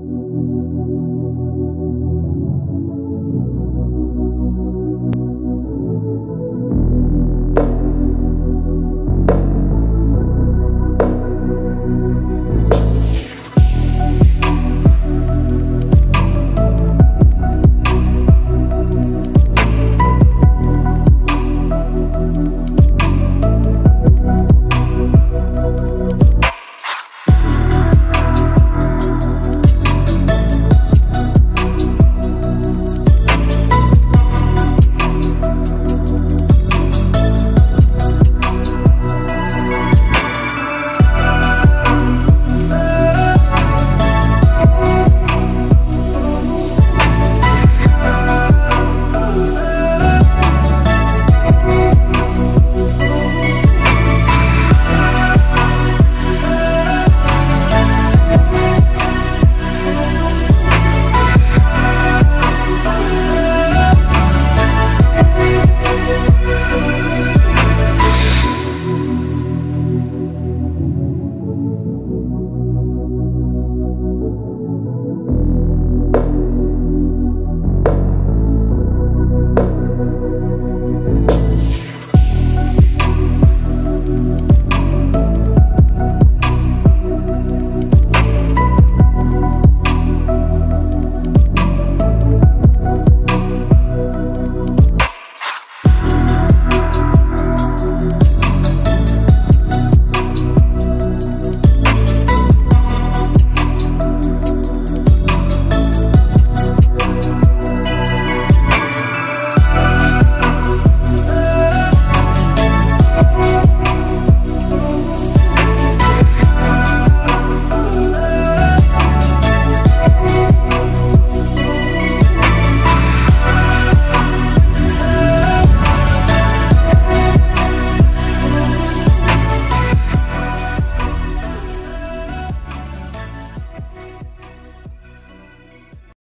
you